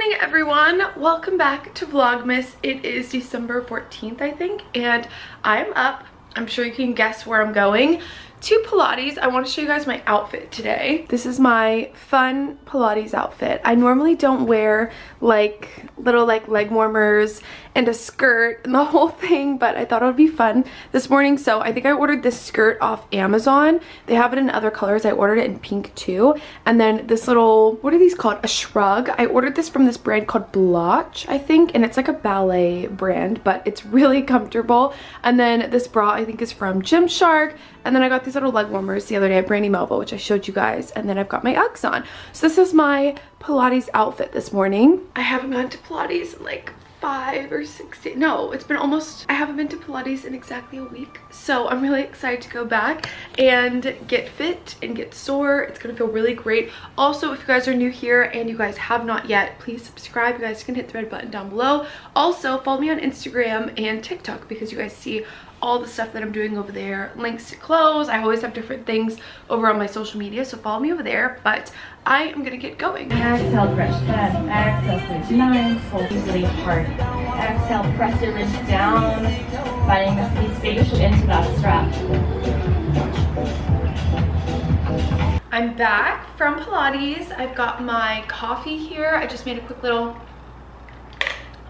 morning everyone. Welcome back to vlogmas. It is december 14th i think and i'm up. I'm sure you can guess where i'm going to Pilates. I want to show you guys my outfit today. This is my fun Pilates outfit. I normally don't wear like little like leg warmers and a skirt and the whole thing, but I thought it would be fun this morning. So I think I ordered this skirt off Amazon. They have it in other colors. I ordered it in pink too. And then this little, what are these called? A shrug. I ordered this from this brand called Blotch, I think. And it's like a ballet brand, but it's really comfortable. And then this bra I think is from Gymshark. And then I got these little leg warmers the other day at Brandy Melville, which I showed you guys. And then I've got my Uggs on. So this is my Pilates outfit this morning. I haven't gone to Pilates in like five or six days. No, it's been almost, I haven't been to Pilates in exactly a week. So I'm really excited to go back and get fit and get sore. It's gonna feel really great. Also, if you guys are new here and you guys have not yet, please subscribe. You guys can hit the red button down below. Also, follow me on Instagram and TikTok because you guys see all the stuff that I'm doing over there. Links to clothes. I always have different things over on my social media, so follow me over there. But I am gonna get going. Exhale, stretch 10. Exhale, switch 9. Hold easily hard. Exhale, press your wrist down. Finding the spaciously into that stretch. I'm back from Pilates. I've got my coffee here. I just made a quick little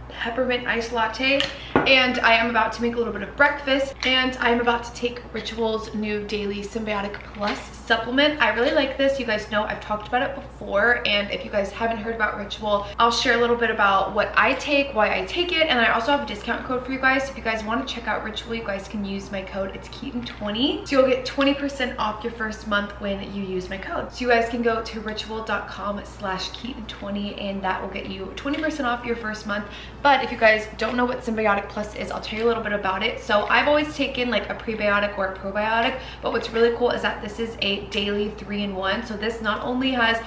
peppermint iced latte and I am about to make a little bit of breakfast and I'm about to take Ritual's new daily Synbiotic Plus supplement. I really like this. You guys know I've talked about it before and if you guys haven't heard about Ritual, I'll share a little bit about what I take, why I take it, and I also have a discount code for you guys. If you guys want to check out Ritual, you guys can use my code. It's Keaton20. So you'll get 20% off your first month when you use my code. So you guys can go to ritual.com slash Keaton20 and that will get you 20% off your first month. But if you guys don't know what Synbiotic Plus is, I'll tell you a little bit about it. So I've always taken like a prebiotic or a probiotic, but what's really cool is that this is a daily three-in-one. So this not only has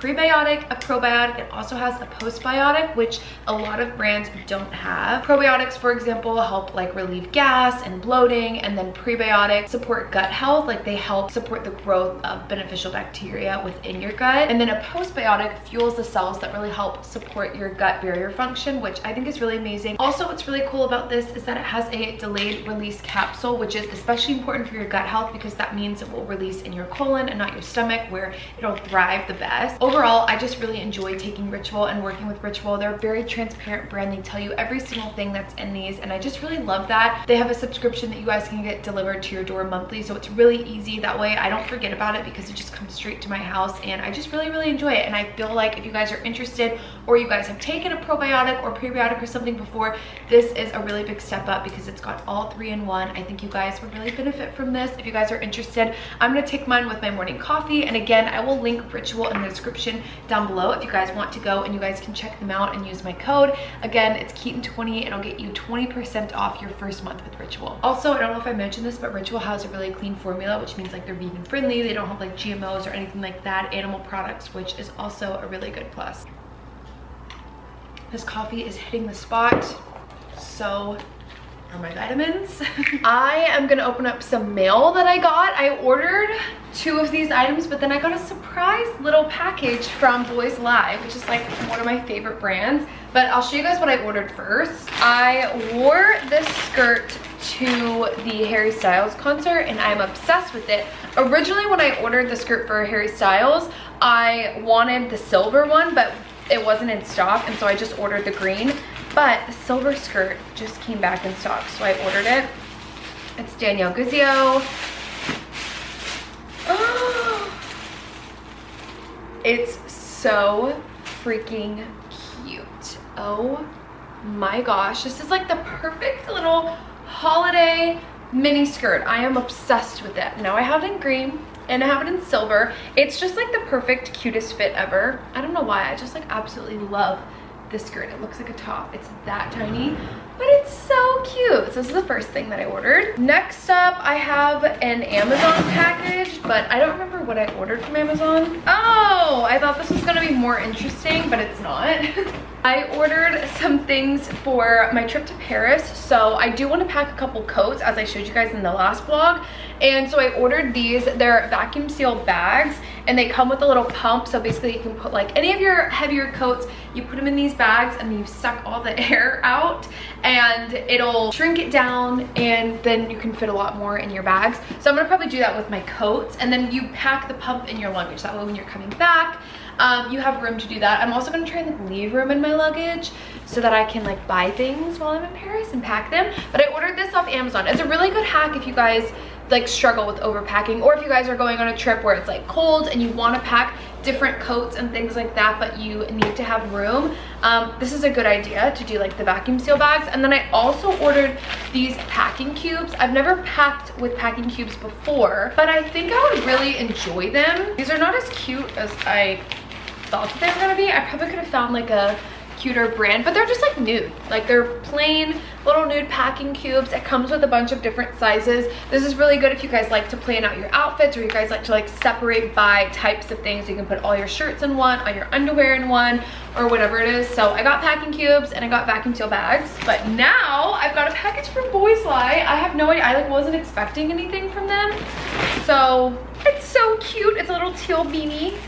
prebiotic, a probiotic. It also has a postbiotic, which a lot of brands don't have. Probiotics, for example, help like relieve gas and bloating, and then prebiotics support gut health. Like they help support the growth of beneficial bacteria within your gut. And then a postbiotic fuels the cells that really help support your gut barrier function, which I think is really amazing. Also, what's really cool about this is that it has a delayed release capsule, which is especially important for your gut health because that means it will release in your colon and not your stomach where it'll thrive the best overall, I just really enjoy taking Ritual and working with Ritual. They're a very transparent brand. They tell you every single thing that's in these and I just really love that. They have a subscription that you guys can get delivered to your door monthly so it's really easy. That way I don't forget about it because it just comes straight to my house and I just really, really enjoy it. And I feel like if you guys are interested or you guys have taken a probiotic or prebiotic or something before, this is a really big step up because it's got all three in one. I think you guys would really benefit from this. If you guys are interested, I'm gonna take mine with my morning coffee. And again, I will link Ritual in the description description down below if you guys want to go and you guys can check them out and use my code. Again, it's Keaton20 and I'll get you 20% off your first month with Ritual. Also, I don't know if I mentioned this, but Ritual has a really clean formula, which means like they're vegan friendly. They don't have like GMOs or anything like that, animal products, which is also a really good plus. This coffee is hitting the spot. So are my vitamins. I am gonna open up some mail that I got. I ordered two of these items, but then I got a surprise little package from Boys Lie, which is like one of my favorite brands. But I'll show you guys what I ordered first. I wore this skirt to the Harry Styles concert and I'm obsessed with it. Originally when I ordered the skirt for Harry Styles, I wanted the silver one, but it wasn't in stock and so I just ordered the green but the silver skirt just came back in stock, so I ordered it. It's Danielle Guizio. Oh, it's so freaking cute. Oh my gosh. This is like the perfect little holiday mini skirt. I am obsessed with it. Now I have it in green and I have it in silver. It's just like the perfect, cutest fit ever. I don't know why. I just like absolutely love this skirt. It looks like a top. It's that tiny, but it's so cute. So this is the first thing that I ordered. Next up, I have an Amazon package, but I don't remember what I ordered from Amazon. Oh. I thought this was gonna be more interesting, but it's not. I ordered some things for my trip to Paris. So I do want to pack a couple coats as I showed you guys in the last vlog. And so I ordered these. They're vacuum sealed bags and they come with a little pump. So basically you can put like any of your heavier coats, you put them in these bags and you suck all the air out and it'll shrink it down and then you can fit a lot more in your bags. So I'm gonna probably do that with my coats and then you pack the pump in your luggage. That way when you're coming back, um, you have room to do that. I'm also gonna try and leave room in my luggage so that I can like buy things while I'm in Paris and pack them. But I ordered this off Amazon. It's a really good hack if you guys like struggle with overpacking or if you guys are going on a trip where it's like cold and you want to pack different coats and things like that but you need to have room um, this is a good idea to do like the vacuum seal bags and then I also ordered these packing cubes I've never packed with packing cubes before but I think I would really enjoy them these are not as cute as I thought that they were gonna be. I probably could have found like a cuter brand, but they're just like nude. Like they're plain little nude packing cubes. It comes with a bunch of different sizes. This is really good if you guys like to plan out your outfits or you guys like to like separate by types of things. You can put all your shirts in one, all your underwear in one, or whatever it is. So I got packing cubes and I got vacuum seal bags. But now I've got a package from Boyslie. I have no idea. I like wasn't expecting anything from them. So it's so cute. It's a little teal beanie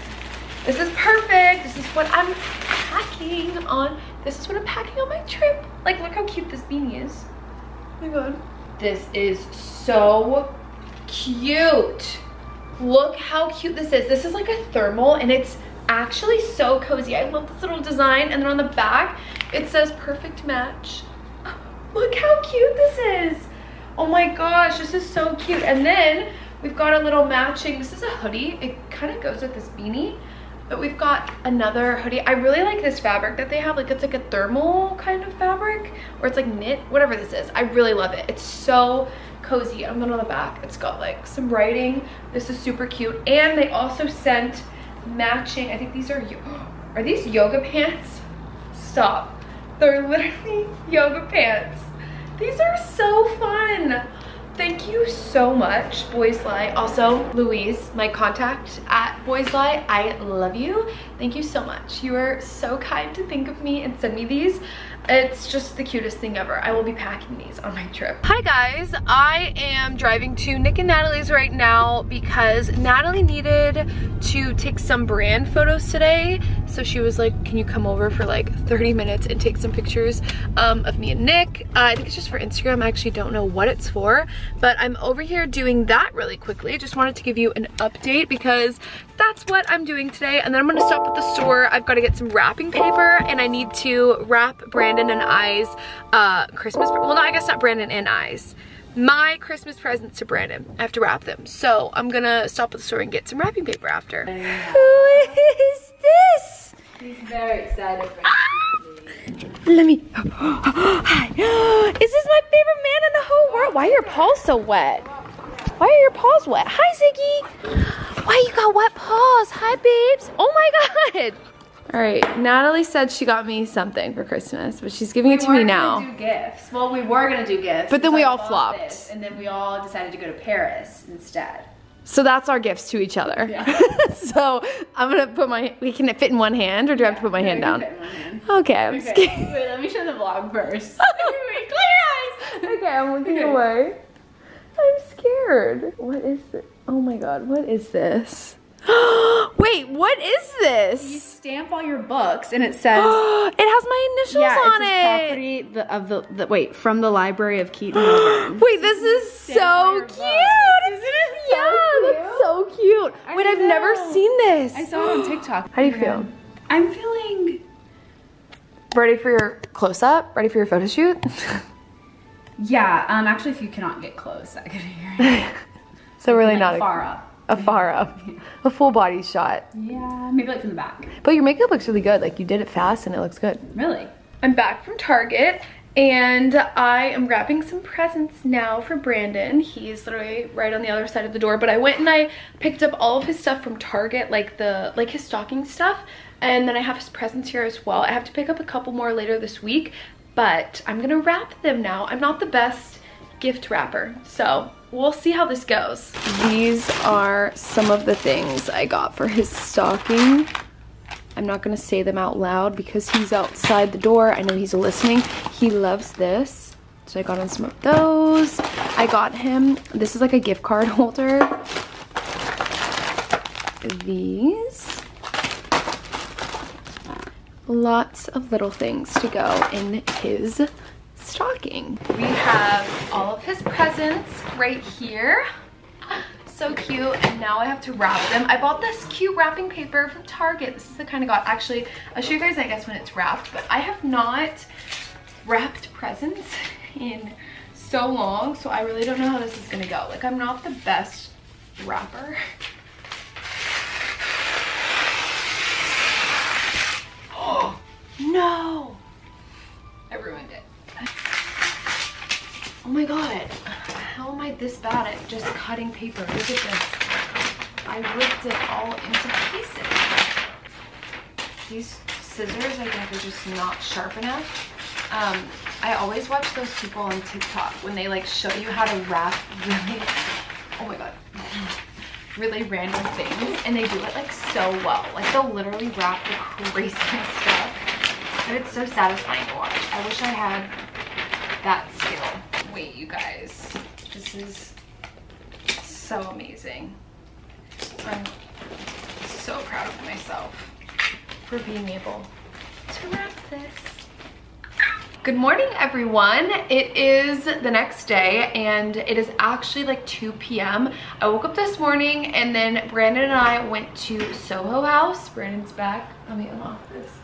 this is perfect. This is what I'm packing on. This is what I'm packing on my trip. Like, look how cute this beanie is. Oh my God. This is so cute. Look how cute this is. This is like a thermal and it's actually so cozy. I love this little design. And then on the back, it says perfect match. Look how cute this is. Oh my gosh, this is so cute. And then we've got a little matching, this is a hoodie. It kind of goes with this beanie. But we've got another hoodie. I really like this fabric that they have. Like it's like a thermal kind of fabric or it's like knit, whatever this is. I really love it. It's so cozy. And then on the back, it's got like some writing. This is super cute. And they also sent matching, I think these are, are these yoga pants? Stop. They're literally yoga pants. These are so fun. Thank you so much, Boys Lie. Also, Louise, my contact at Boys Lie, I love you. Thank you so much. You are so kind to think of me and send me these. It's just the cutest thing ever. I will be packing these on my trip. Hi guys, I am driving to Nick and Natalie's right now because Natalie needed to take some brand photos today. So she was like, can you come over for like 30 minutes and take some pictures um, of me and Nick? Uh, I think it's just for Instagram. I actually don't know what it's for, but I'm over here doing that really quickly. Just wanted to give you an update because that's what I'm doing today. And then I'm gonna stop at the store. I've got to get some wrapping paper and I need to wrap Brandon and I's uh, Christmas, well, no, I guess not Brandon and I's my Christmas presents to Brandon. I have to wrap them. So I'm gonna stop at the store and get some wrapping paper after. Who is this? He's very excited for ah! Let me, hi. Is this my favorite man in the whole world? Why are your paws so wet? Why are your paws wet? Hi, Ziggy. Why you got wet paws? Hi, babes. Oh my God. All right, Natalie said she got me something for Christmas, but she's giving we it to me now. do gifts. Well, we were gonna do gifts. But then we all flopped. This, and then we all decided to go to Paris instead. So that's our gifts to each other. Yeah. so I'm gonna put my, we can fit in one hand or do yeah, I have to put my hand down? Hand. Okay, I'm okay. scared. Wait, let me show the vlog first. Wait, clear eyes. Okay, I'm looking okay. away. I'm scared. What is this? Oh my God, what is this? Wait, what is this? You stamp all your books and it says it has my initials yeah, on it. property the, of the, the, wait from the library of Keaton Wait, this is so cute. Isn't it yeah, so that's so cute. I wait, know. I've never seen this. I saw it on TikTok. How do you feel? I'm feeling ready for your close up. Ready for your photo shoot. Yeah, um, actually, if you cannot get close, that could great. so really like not far up. A far up, a full body shot. Yeah, maybe like from the back. But your makeup looks really good. Like you did it fast and it looks good. Really? I'm back from Target and I am wrapping some presents now for Brandon. He's literally right on the other side of the door, but I went and I picked up all of his stuff from Target, like the like his stocking stuff, and then I have his presents here as well. I have to pick up a couple more later this week, but I'm gonna wrap them now. I'm not the best gift wrapper. So we'll see how this goes. These are some of the things I got for his stocking. I'm not gonna say them out loud because he's outside the door. I know he's listening. He loves this. So I got him some of those. I got him, this is like a gift card holder. These. Lots of little things to go in his stocking. We have all of his presents right here. So cute. And now I have to wrap them. I bought this cute wrapping paper from Target. This is the kind of got, actually, I'll show you guys, I guess, when it's wrapped. But I have not wrapped presents in so long. So I really don't know how this is to go. Like, I'm not the best wrapper. Oh, no. I ruined it. Oh my god. How am I this bad at just cutting paper? Look at this. I ripped it all into pieces. These scissors, I think, are just not sharp enough. Um, I always watch those people on TikTok when they like show you how to wrap really, oh my god, really random things. And they do it like so well. Like they'll literally wrap the craziest stuff. And it's so satisfying to watch. I wish I had that skill. Wait, you guys, this is so amazing. I'm so proud of myself for being able to wrap this. Good morning, everyone. It is the next day and it is actually like 2 p.m. I woke up this morning and then Brandon and I went to Soho House. Brandon's back. Let me unlock this.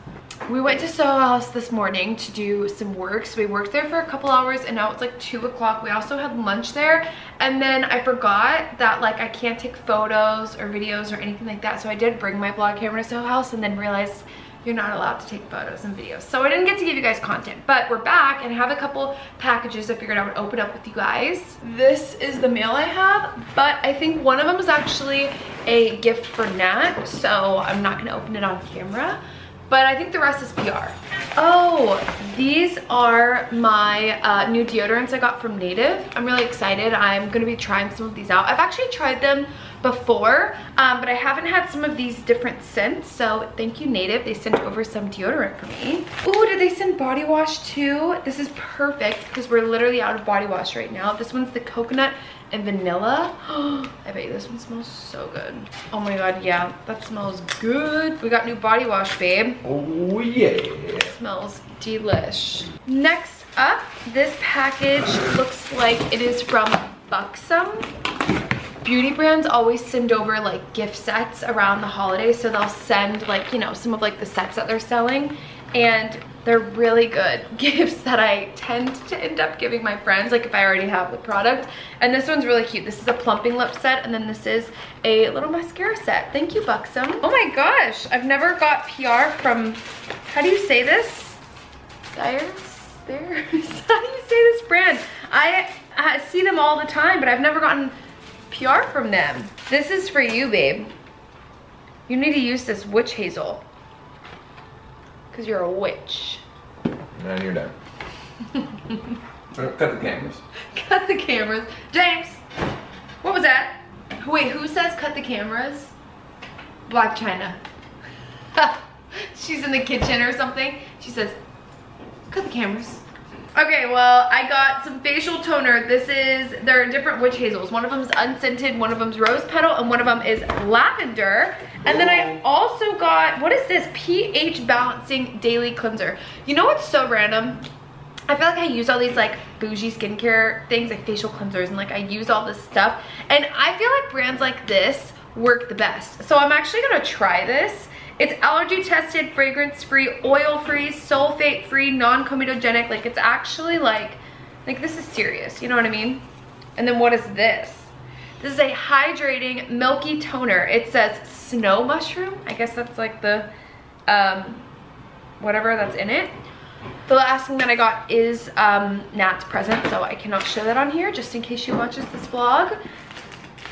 We went to Soho House this morning to do some work. So we worked there for a couple hours and now it's like 2 o'clock. We also had lunch there. And then I forgot that like I can't take photos or videos or anything like that. So I did bring my vlog camera to Soho House and then realized you're not allowed to take photos and videos. So I didn't get to give you guys content, but we're back and I have a couple packages I figured I would open up with you guys. This is the mail I have, but I think one of them is actually a gift for Nat, so I'm not gonna open it on camera but I think the rest is PR. Oh, these are my uh, new deodorants I got from Native. I'm really excited. I'm gonna be trying some of these out. I've actually tried them before, um, but I haven't had some of these different scents. So thank you Native, they sent over some deodorant for me. Ooh, did they send body wash too? This is perfect because we're literally out of body wash right now. This one's the coconut and vanilla. I bet you this one smells so good. Oh my god, yeah, that smells good. We got new body wash, babe. Oh yeah. It smells delish. Next up, this package looks like it is from Buxom. Beauty brands always send over like gift sets around the holidays. So they'll send like, you know, some of like the sets that they're selling and they're really good gifts that I tend to end up giving my friends, like if I already have the product. And this one's really cute. This is a plumping lip set, and then this is a little mascara set. Thank you, Buxom. Oh my gosh, I've never got PR from, how do you say this? Dyers? There? how do you say this brand? I, I see them all the time, but I've never gotten PR from them. This is for you, babe. You need to use this witch hazel. Because you're a witch. And you're done. Cut the cameras. Cut the cameras. James, what was that? Wait, who says cut the cameras? Blac Chyna. She's in the kitchen or something. She says, cut the cameras. Okay, well, I got some facial toner. This is, there are different witch hazels. One of them is unscented, one of them is rose petal, and one of them is lavender. And then I also got, what is this? pH Balancing Daily Cleanser. You know what's so random? I feel like I use all these like bougie skincare things, like facial cleansers, and like I use all this stuff. And I feel like brands like this work the best. So I'm actually gonna try this. It's allergy tested, fragrance free, oil free, sulfate free, non-comedogenic. Like it's actually like, like this is serious, you know what I mean? And then what is this? This is a hydrating milky toner. It says snow mushroom. I guess that's like the, um, whatever that's in it. The last thing that I got is um, Nat's present, so I cannot show that on here just in case she watches this vlog.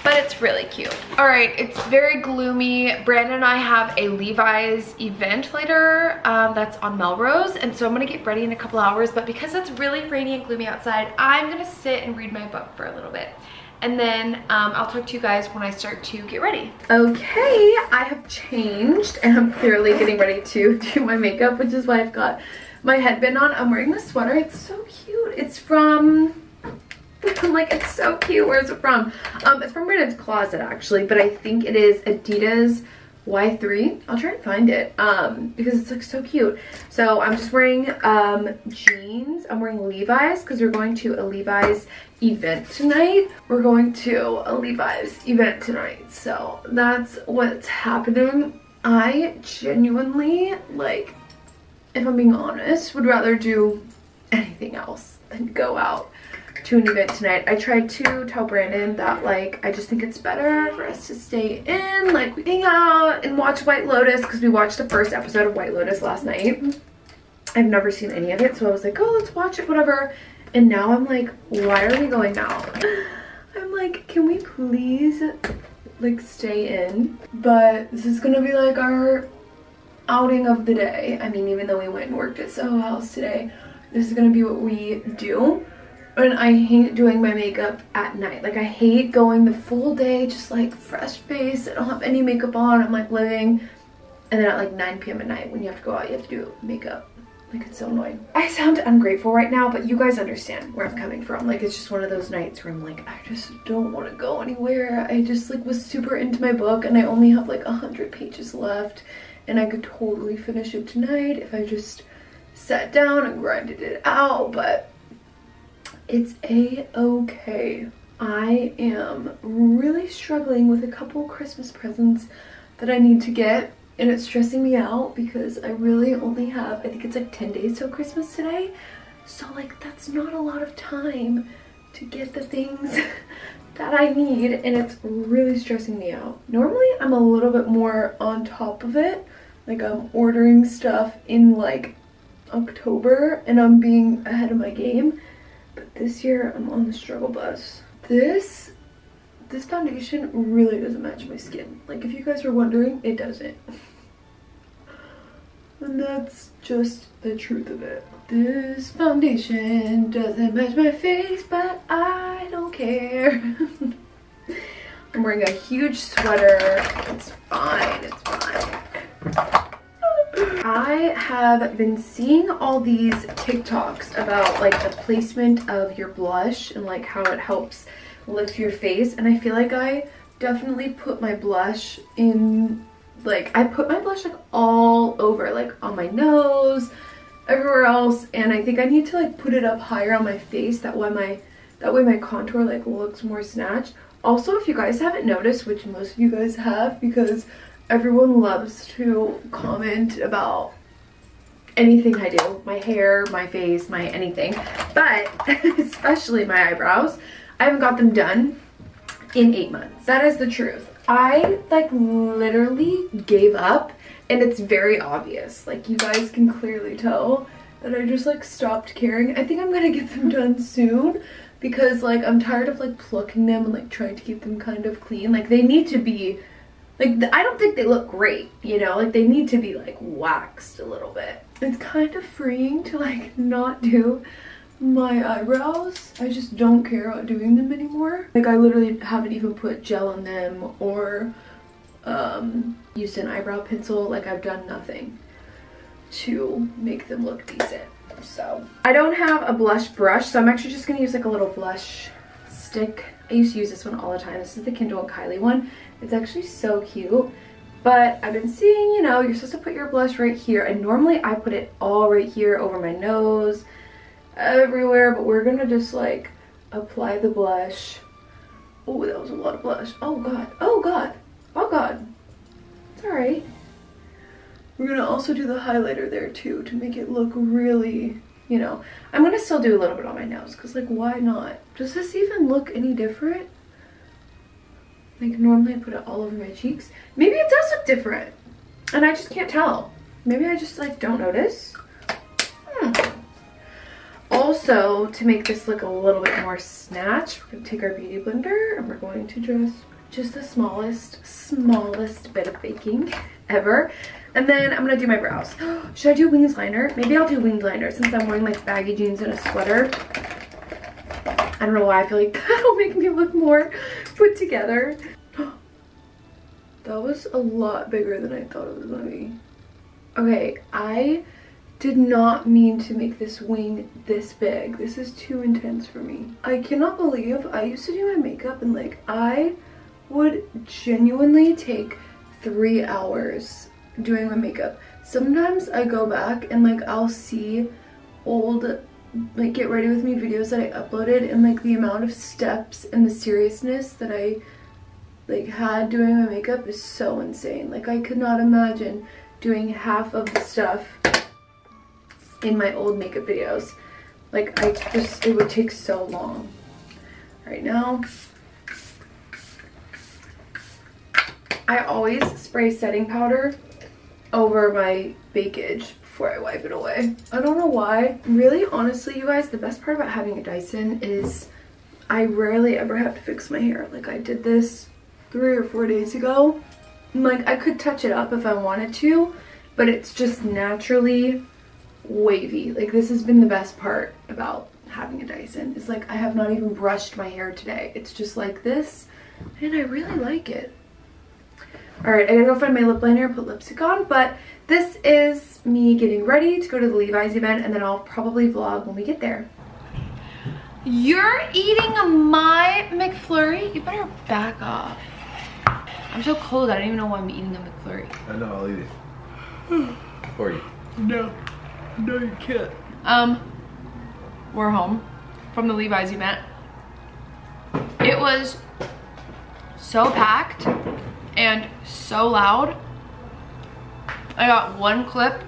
But it's really cute. All right, it's very gloomy. Brandon and I have a Levi's event later um, that's on Melrose, and so I'm gonna get ready in a couple hours, but because it's really rainy and gloomy outside, I'm gonna sit and read my book for a little bit. And then um, I'll talk to you guys when I start to get ready. Okay, I have changed and I'm clearly getting ready to do my makeup, which is why I've got my headband on. I'm wearing this sweater. It's so cute. It's from I'm like, it's so cute. Where's it from? Um, it's from Brandon's Closet, actually, but I think it is Adidas Y3. I'll try and find it um, because it's like so cute. So I'm just wearing um, jeans. I'm wearing Levi's because we're going to a Levi's event tonight. We're going to a Levi's event tonight. So that's what's happening. I genuinely, like, if I'm being honest, would rather do anything else than go out to an event tonight. I tried to tell Brandon that like I just think it's better for us to stay in, like we hang out and watch White Lotus because we watched the first episode of White Lotus last night. I've never seen any of it, so I was like, oh, let's watch it, whatever. And now I'm like, why are we going now? I'm like, can we please like stay in? But this is gonna be like our outing of the day. I mean, even though we went and worked at Soho House today, this is gonna be what we do and I hate doing my makeup at night. Like I hate going the full day just like fresh face. I don't have any makeup on. I'm like living and then at like 9 p.m. at night when you have to go out you have to do makeup. Like it's so annoying. I sound ungrateful right now but you guys understand where I'm coming from. Like it's just one of those nights where I'm like I just don't want to go anywhere. I just like was super into my book and I only have like hundred pages left and I could totally finish it tonight if I just sat down and grinded it out but it's a-okay. I am really struggling with a couple Christmas presents that I need to get and it's stressing me out because I really only have, I think it's like 10 days till Christmas today. So like that's not a lot of time to get the things that I need and it's really stressing me out. Normally I'm a little bit more on top of it. Like I'm ordering stuff in like October and I'm being ahead of my game. But this year I'm on the struggle bus. This, this foundation really doesn't match my skin. Like if you guys were wondering, it doesn't. And that's just the truth of it. This foundation doesn't match my face, but I don't care. I'm wearing a huge sweater. It's fine, it's fine. I have been seeing all these TikToks about like the placement of your blush and like how it helps lift your face and I feel like I definitely put my blush in like I put my blush like all over like on my nose everywhere else and I think I need to like put it up higher on my face that way my that way my contour like looks more snatched. Also if you guys haven't noticed which most of you guys have because everyone loves to comment about anything I do. My hair, my face, my anything. But especially my eyebrows. I haven't got them done in eight months. That is the truth. I like literally gave up and it's very obvious. Like you guys can clearly tell that I just like stopped caring. I think I'm gonna get them done soon because like I'm tired of like plucking them and like trying to keep them kind of clean. Like they need to be like, I don't think they look great, you know? Like, they need to be, like, waxed a little bit. It's kind of freeing to, like, not do my eyebrows. I just don't care about doing them anymore. Like, I literally haven't even put gel on them or um, used an eyebrow pencil. Like, I've done nothing to make them look decent. So, I don't have a blush brush, so I'm actually just going to use, like, a little blush stick. I used to use this one all the time. This is the Kendall and Kylie one. It's actually so cute. But I've been seeing, you know, you're supposed to put your blush right here. And normally I put it all right here over my nose, everywhere. But we're going to just like apply the blush. Oh, that was a lot of blush. Oh, God. Oh, God. Oh, God. It's all right. We're going to also do the highlighter there, too, to make it look really, you know. I'm going to still do a little bit on my nose, because, like, why not? Does this even look any different? Like normally I put it all over my cheeks. Maybe it does look different. And I just can't tell. Maybe I just like don't notice. Hmm. Also, to make this look a little bit more snatched, we're gonna take our beauty blender and we're going to just just the smallest, smallest bit of baking ever. And then I'm gonna do my brows. Should I do wings liner? Maybe I'll do wings liner since I'm wearing like baggy jeans and a sweater. I don't know why I feel like that'll make me look more put together. That was a lot bigger than I thought it was gonna be. Okay, I did not mean to make this wing this big. This is too intense for me. I cannot believe I used to do my makeup and like I would genuinely take three hours doing my makeup. Sometimes I go back and like I'll see old like get ready with me videos that I uploaded and like the amount of steps and the seriousness that I like had doing my makeup is so insane. Like I could not imagine doing half of the stuff in my old makeup videos. Like I just, it would take so long. Right now, I always spray setting powder over my bakeage before I wipe it away. I don't know why. Really, honestly, you guys, the best part about having a Dyson is I rarely ever have to fix my hair. Like I did this three or four days ago. Like I could touch it up if I wanted to, but it's just naturally wavy. Like this has been the best part about having a Dyson. It's like I have not even brushed my hair today. It's just like this and I really like it. Alright, I gotta go find my lip liner and put lipstick on, but this is me getting ready to go to the Levi's event and then I'll probably vlog when we get there. You're eating my McFlurry? You better back off. I'm so cold, I don't even know why I'm eating a McFlurry. I know, I'll eat it. For you. No. No, you can't. Um, we're home from the Levi's event. It was so packed and so loud. I got one clip.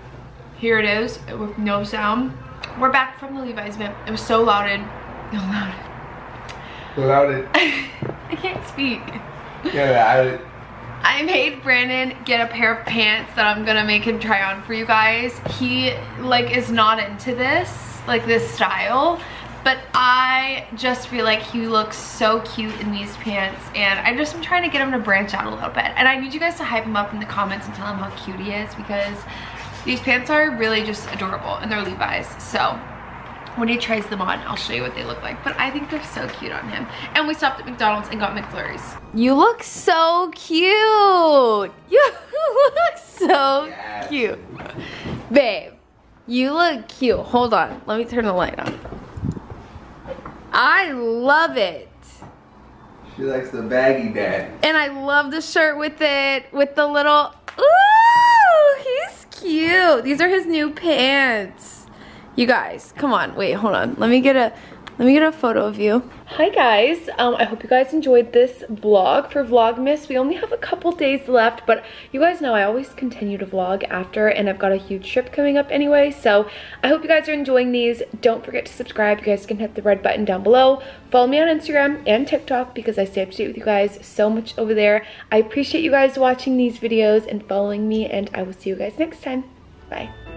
Here it is with no sound. We're back from the Levi's event. It was so louded. So loud. Without it. I can't speak. Yeah, I. I made Brandon get a pair of pants that I'm gonna make him try on for you guys. He like is not into this, like this style, but I just feel like he looks so cute in these pants and I just am trying to get him to branch out a little bit. And I need you guys to hype him up in the comments and tell him how cute he is because these pants are really just adorable and they're Levi's. So when he tries them on, I'll show you what they look like. But I think they're so cute on him. And we stopped at McDonald's and got McFlurries. You look so cute. You look so Yes. cute. Babe, you look cute. Hold on, let me turn the light on. I love it. She likes the baggy dad. And I love the shirt with it, with the little, ooh, he's cute. These are his new pants. You guys, come on, wait, hold on. Let me get a, let me get a photo of you. Hi guys, um, I hope you guys enjoyed this vlog for Vlogmas. We only have a couple days left, but you guys know I always continue to vlog after and I've got a huge trip coming up anyway. So I hope you guys are enjoying these. Don't forget to subscribe. You guys can hit the red button down below. Follow me on Instagram and TikTok because I stay up to date with you guys so much over there. I appreciate you guys watching these videos and following me and I will see you guys next time. Bye.